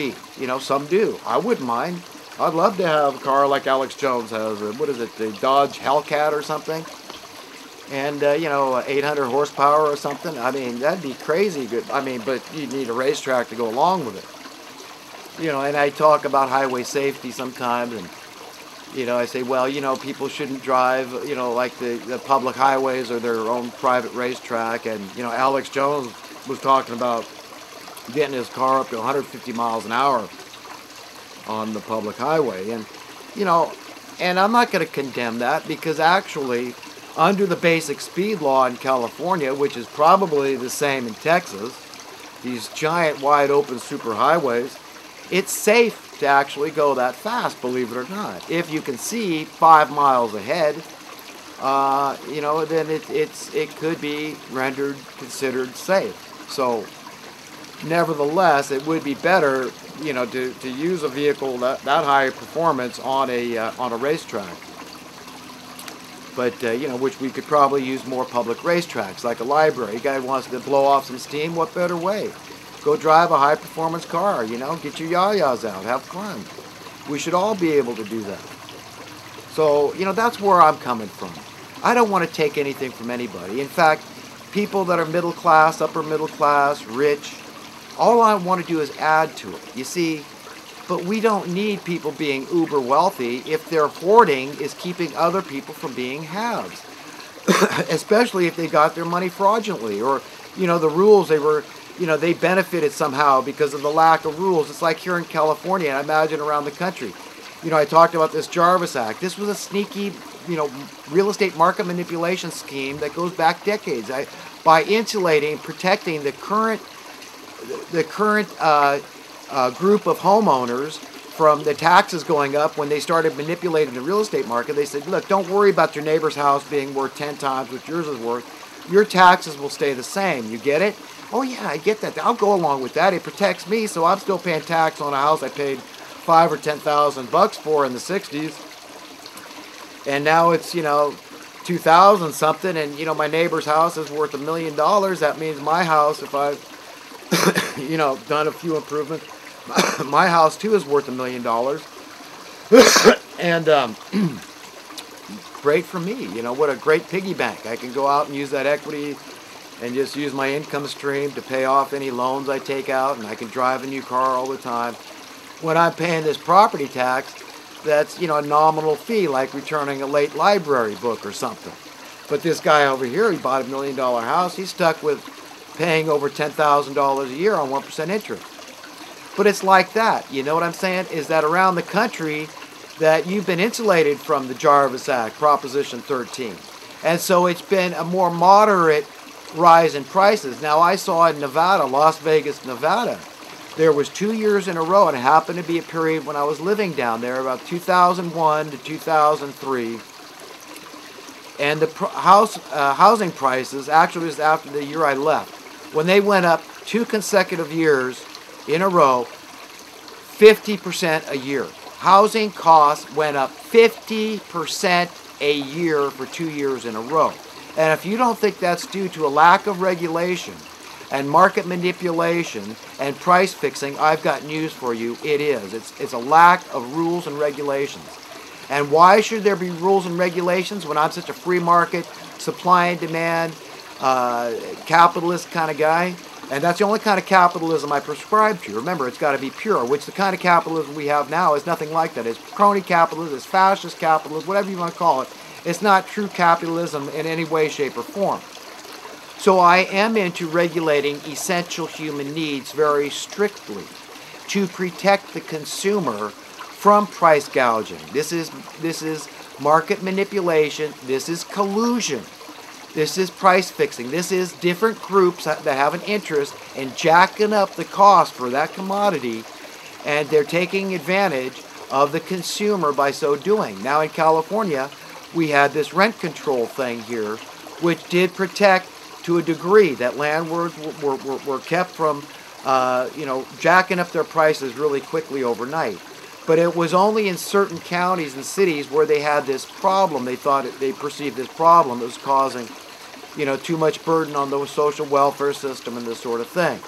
You know, some do. I wouldn't mind. I'd love to have a car like Alex Jones has. A, what is it, the Dodge Hellcat or something? And, uh, you know, 800 horsepower or something. I mean, that'd be crazy good. I mean, but you need a racetrack to go along with it. You know, and I talk about highway safety sometimes, and, you know, I say, well, you know, people shouldn't drive, you know, like the, the public highways or their own private racetrack. And, you know, Alex Jones was talking about getting his car up to 150 miles an hour on the public highway. And, you know, and I'm not going to condemn that because actually, under the basic speed law in California, which is probably the same in Texas, these giant wide open superhighways, it's safe to actually go that fast, believe it or not. If you can see five miles ahead, uh, you know, then it, it's it could be rendered considered safe. So, nevertheless, it would be better, you know, to, to use a vehicle that, that high performance on a uh, on a racetrack. But uh, you know, which we could probably use more public racetracks, like a library. A guy wants to blow off some steam. What better way? Go drive a high performance car. You know, get your yayas out, have fun. We should all be able to do that. So you know, that's where I'm coming from. I don't want to take anything from anybody. In fact, people that are middle class, upper middle class, rich, all I want to do is add to it. You see, but we don't need people being uber wealthy if their hoarding is keeping other people from being haves. Especially if they got their money fraudulently or, you know, the rules they were, you know, they benefited somehow because of the lack of rules. It's like here in California and I imagine around the country. You know, I talked about this Jarvis Act. This was a sneaky, you know, real estate market manipulation scheme that goes back decades. I, by insulating, protecting the current the current uh, uh, group of homeowners from the taxes going up when they started manipulating the real estate market. They said, look, don't worry about your neighbor's house being worth 10 times what yours is worth. Your taxes will stay the same. You get it? Oh, yeah, I get that. I'll go along with that. It protects me, so I'm still paying tax on a house I paid five or 10,000 bucks for in the 60s. And now it's, you know, 2000 something, and, you know, my neighbor's house is worth a million dollars. That means my house, if I you know, done a few improvements. My house too is worth a million dollars, and um, great for me. You know, what a great piggy bank. I can go out and use that equity and just use my income stream to pay off any loans I take out, and I can drive a new car all the time. When I'm paying this property tax, that's you know a nominal fee, like returning a late library book or something. But this guy over here, he bought a million dollar house. He's stuck with paying over $10,000 a year on 1% interest. But it's like that. You know what I'm saying? Is that around the country that you've been insulated from the Jarvis Act, Proposition 13. And so it's been a more moderate rise in prices. Now I saw in Nevada, Las Vegas, Nevada, there was two years in a row, and it happened to be a period when I was living down there, about 2001 to 2003 and the house uh, housing prices actually was after the year I left when they went up two consecutive years in a row, 50% a year. Housing costs went up 50% a year for two years in a row. And if you don't think that's due to a lack of regulation and market manipulation and price fixing, I've got news for you. It is. It's, it's a lack of rules and regulations. And why should there be rules and regulations when I'm such a free market, supply and demand, uh, capitalist kind of guy. And that's the only kind of capitalism I prescribe to. You. Remember, it's got to be pure, which the kind of capitalism we have now is nothing like that. It's crony capitalism, it's fascist capitalism, whatever you want to call it. It's not true capitalism in any way, shape, or form. So I am into regulating essential human needs very strictly to protect the consumer from price gouging. This is this is market manipulation. This is collusion. This is price fixing. This is different groups that have an interest in jacking up the cost for that commodity, and they're taking advantage of the consumer by so doing. Now in California, we had this rent control thing here, which did protect to a degree that landlords were, were, were kept from, uh, you know, jacking up their prices really quickly overnight. But it was only in certain counties and cities where they had this problem. They thought it, they perceived this problem that was causing, you know, too much burden on the social welfare system and this sort of thing.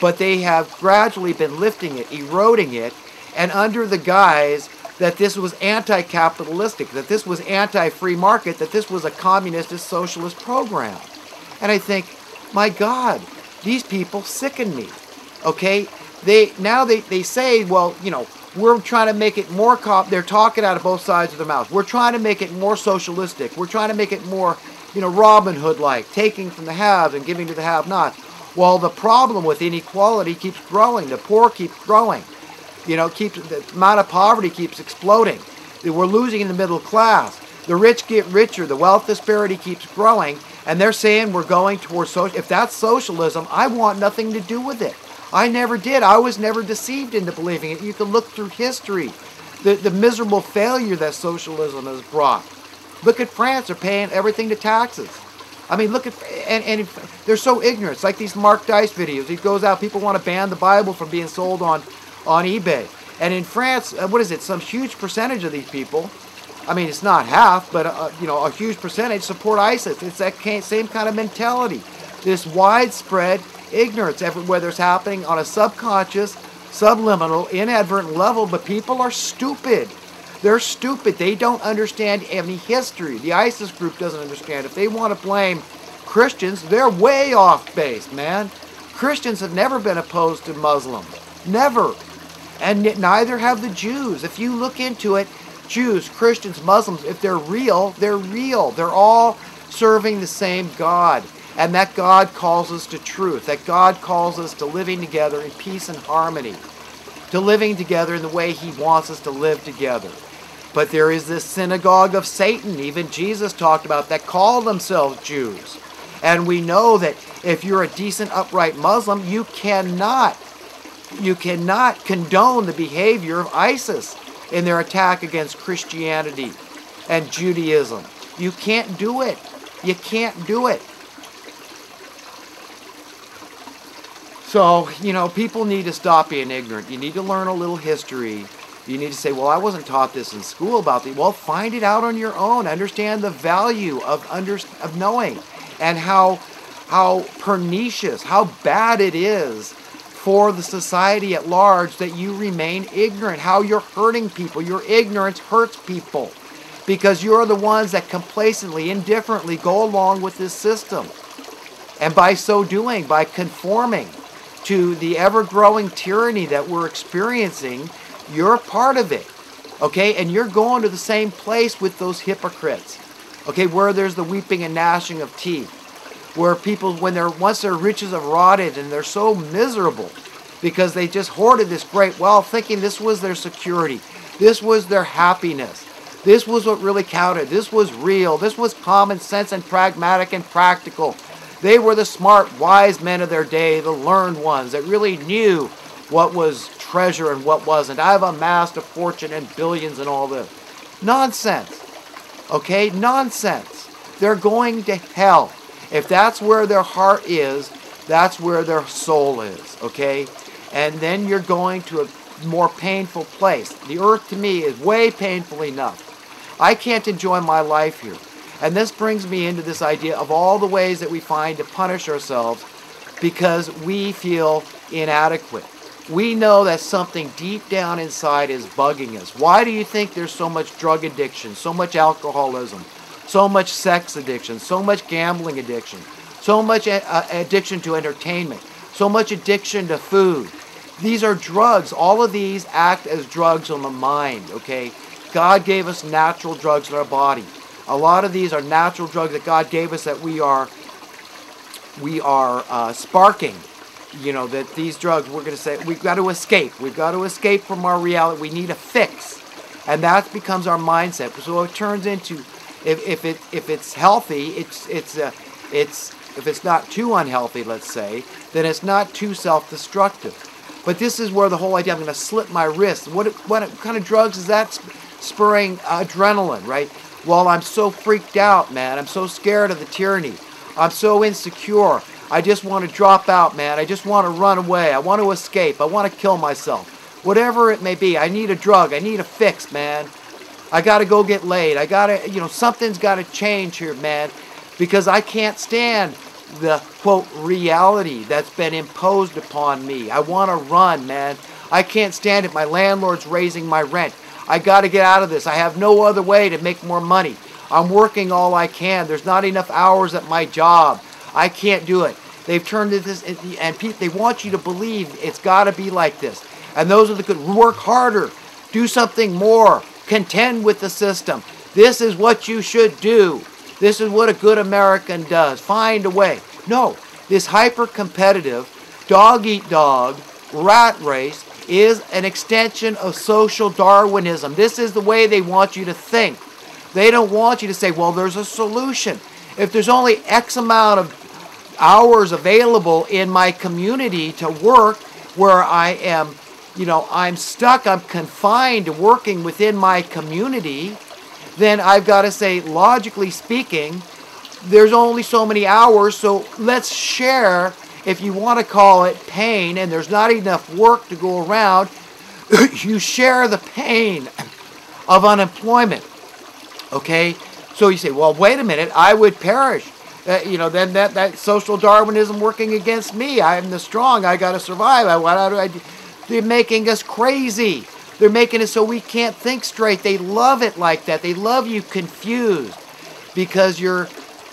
but they have gradually been lifting it, eroding it, and under the guise that this was anti capitalistic, that this was anti free market, that this was a communist socialist program. And I think, my God, these people sicken me. Okay? They now they, they say, well, you know, we're trying to make it more cop they're talking out of both sides of their mouths. We're trying to make it more socialistic. We're trying to make it more, you know, Robin Hood like, taking from the haves and giving to the have nots. Well, the problem with inequality keeps growing. The poor keep growing. You know, keeps the amount of poverty keeps exploding. We're losing in the middle class. The rich get richer. The wealth disparity keeps growing, and they're saying we're going towards social. If that's socialism, I want nothing to do with it. I never did. I was never deceived into believing it. You can look through history, the, the miserable failure that socialism has brought. Look at France, they're paying everything to taxes. I mean, look at, and, and they're so ignorant. It's like these Mark Dice videos. He goes out, people want to ban the Bible from being sold on, on eBay. And in France, uh, what is it? Some huge percentage of these people, I mean, it's not half, but, uh, you know, a huge percentage support ISIS. It's that same kind of mentality. This widespread ignorance, whether it's happening on a subconscious, subliminal, inadvertent level, but people are stupid. They're stupid. They don't understand any history. The ISIS group doesn't understand. If they want to blame Christians, they're way off base, man. Christians have never been opposed to Muslims. Never. And neither have the Jews. If you look into it, Jews, Christians, Muslims, if they're real, they're real. They're all serving the same God. And that God calls us to truth, that God calls us to living together in peace and harmony, to living together in the way He wants us to live together. But there is this synagogue of Satan, even Jesus talked about, that call themselves Jews. And we know that if you're a decent, upright Muslim, you cannot, you cannot condone the behavior of ISIS in their attack against Christianity and Judaism. You can't do it. You can't do it. So, you know, people need to stop being ignorant. You need to learn a little history. You need to say, well, I wasn't taught this in school about the. Well, find it out on your own. Understand the value of under, of knowing and how how pernicious, how bad it is for the society at large that you remain ignorant, how you're hurting people. Your ignorance hurts people because you're the ones that complacently, indifferently go along with this system. And by so doing, by conforming, to the ever growing tyranny that we're experiencing, you're part of it. Okay? And you're going to the same place with those hypocrites. Okay? Where there's the weeping and gnashing of teeth. Where people, when they're, once their riches have rotted and they're so miserable because they just hoarded this great wealth thinking this was their security, this was their happiness. This was what really counted. This was real. This was common sense and pragmatic and practical. They were the smart, wise men of their day, the learned ones that really knew what was treasure and what wasn't. I've amassed a fortune and billions and all this. Nonsense. Okay? Nonsense. They're going to hell. If that's where their heart is, that's where their soul is. Okay? And then you're going to a more painful place. The earth to me is way painful enough. I can't enjoy my life here. And this brings me into this idea of all the ways that we find to punish ourselves because we feel inadequate. We know that something deep down inside is bugging us. Why do you think there's so much drug addiction, so much alcoholism, so much sex addiction, so much gambling addiction, so much uh, addiction to entertainment, so much addiction to food? These are drugs. All of these act as drugs on the mind, okay? God gave us natural drugs in our body. A lot of these are natural drugs that God gave us that we are we are uh, sparking. You know that these drugs we're going to say we've got to escape. We've got to escape from our reality. We need a fix, and that becomes our mindset. So it turns into if, if it if it's healthy, it's it's uh, it's if it's not too unhealthy, let's say, then it's not too self-destructive. But this is where the whole idea I'm going to slip my wrist. What what kind of drugs is that spurring adrenaline, right? Well, I'm so freaked out, man. I'm so scared of the tyranny. I'm so insecure. I just want to drop out, man. I just want to run away. I want to escape. I want to kill myself. Whatever it may be, I need a drug. I need a fix, man. I got to go get laid. I got to, you know, something's got to change here, man, because I can't stand the quote reality that's been imposed upon me. I want to run, man. I can't stand it. My landlord's raising my rent. I got to get out of this. I have no other way to make more money. I'm working all I can. There's not enough hours at my job. I can't do it. They've turned this, and they want you to believe it's got to be like this. And those are the good. Work harder. Do something more. Contend with the system. This is what you should do. This is what a good American does. Find a way. No, this hyper competitive, dog eat dog, rat race is an extension of social Darwinism. This is the way they want you to think. They don't want you to say, well, there's a solution. If there's only X amount of hours available in my community to work where I am, you know, I'm stuck, I'm confined to working within my community, then I've got to say, logically speaking, there's only so many hours, so let's share, if you want to call it pain, and there's not enough work to go around, you share the pain of unemployment. Okay? So you say, well, wait a minute, I would perish. Uh, you know, then that, that social Darwinism working against me. I'm the strong. I got to survive. I, what do I do? They're making us crazy. They're making it so we can't think straight. They love it like that. They love you confused because you're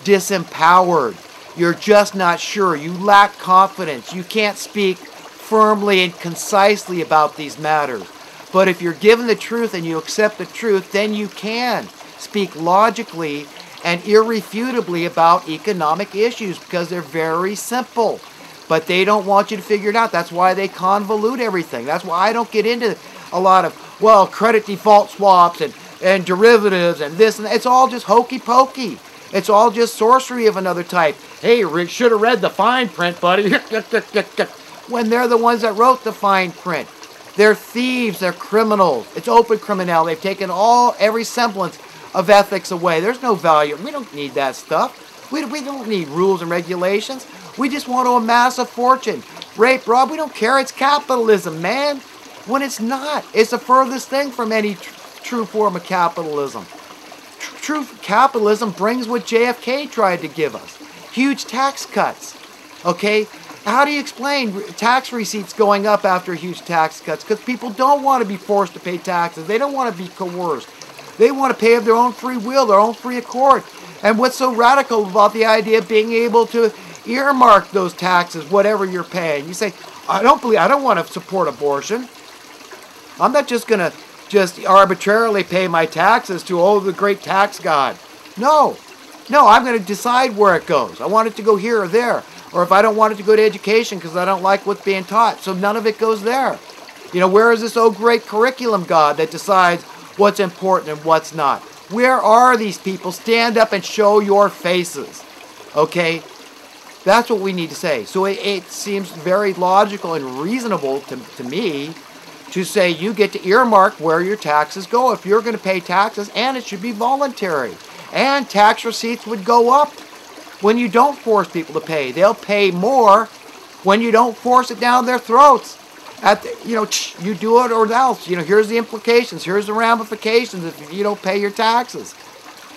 disempowered. You're just not sure. You lack confidence. You can't speak firmly and concisely about these matters. But if you're given the truth and you accept the truth, then you can speak logically and irrefutably about economic issues because they're very simple. But they don't want you to figure it out. That's why they convolute everything. That's why I don't get into a lot of, well, credit default swaps and, and derivatives and this and that. It's all just hokey pokey. It's all just sorcery of another type. Hey, Rick should have read the fine print, buddy. when they're the ones that wrote the fine print. They're thieves, they're criminals. It's open criminal. They've taken all every semblance of ethics away. There's no value. We don't need that stuff. We, we don't need rules and regulations. We just want to amass a fortune. Rape, rob, we don't care. It's capitalism, man when it's not. It's the furthest thing from any tr- true form of capitalism. Tr- true capitalism brings what JFK tried to give us huge tax cuts. Okay? How do you explain tax receipts going up after huge tax cuts? Because people don't want to be forced to pay taxes. They don't want to be coerced. They want to pay of their own free will, their own free accord. And what's so radical about the idea of being able to earmark those taxes, whatever you're paying? You say, I don't believe, I don't want to support abortion. I'm not just going to just arbitrarily pay my taxes to, oh, the great tax god. No. No, I'm going to decide where it goes. I want it to go here or there. Or if I don't want it to go to education because I don't like what's being taught, so none of it goes there. You know, where is this oh great curriculum god that decides what's important and what's not? Where are these people? Stand up and show your faces. Okay? That's what we need to say. So it, it seems very logical and reasonable to, to me to say you get to earmark where your taxes go if you're going to pay taxes, and it should be voluntary. And tax receipts would go up when you don't force people to pay. They'll pay more when you don't force it down their throats. At the, you know, you do it or else. You know, here's the implications. Here's the ramifications if you don't pay your taxes.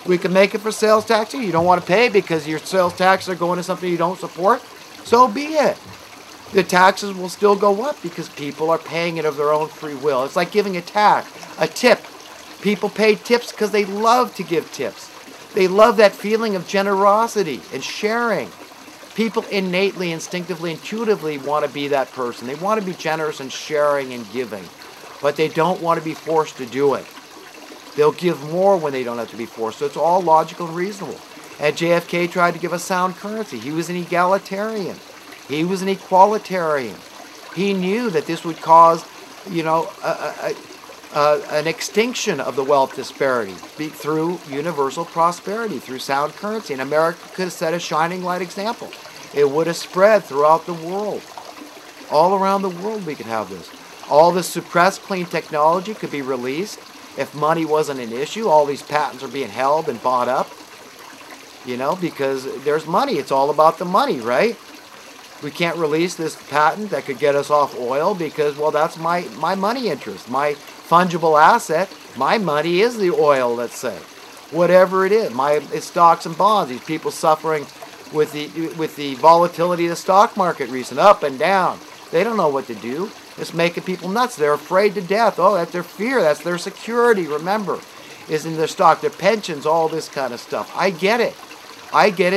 We can make it for sales tax. You don't want to pay because your sales taxes are going to something you don't support. So be it the taxes will still go up because people are paying it of their own free will. It's like giving a tax, a tip. People pay tips because they love to give tips. They love that feeling of generosity and sharing. People innately, instinctively, intuitively want to be that person. They want to be generous and sharing and giving, but they don't want to be forced to do it. They'll give more when they don't have to be forced. So it's all logical and reasonable. And JFK tried to give a sound currency. He was an egalitarian. He was an equalitarian. He knew that this would cause, you know, a, a, a, an extinction of the wealth disparity through universal prosperity, through sound currency. And America could have set a shining light example. It would have spread throughout the world. All around the world, we could have this. All this suppressed clean technology could be released. If money wasn't an issue, all these patents are being held and bought up. You know, because there's money. It's all about the money, right? We can't release this patent that could get us off oil because well that's my my money interest my fungible asset my money is the oil let's say whatever it is my it's stocks and bonds these people suffering with the with the volatility of the stock market recent up and down. They don't know what to do. It's making people nuts. They're afraid to death. Oh, that's their fear. That's their security. Remember, is in their stock, their pensions, all this kind of stuff. I get it. I get it.